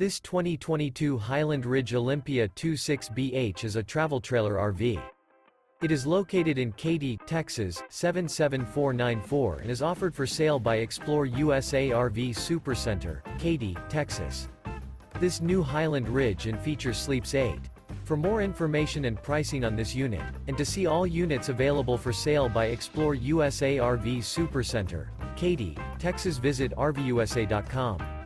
This 2022 Highland Ridge Olympia 26BH is a travel trailer RV. It is located in Katy, Texas, 77494 and is offered for sale by Explore USA RV Supercenter, Katy, Texas. This new Highland Ridge and features Sleeps 8. For more information and pricing on this unit, and to see all units available for sale by Explore USA RV Supercenter, Katy, Texas visit RVUSA.com.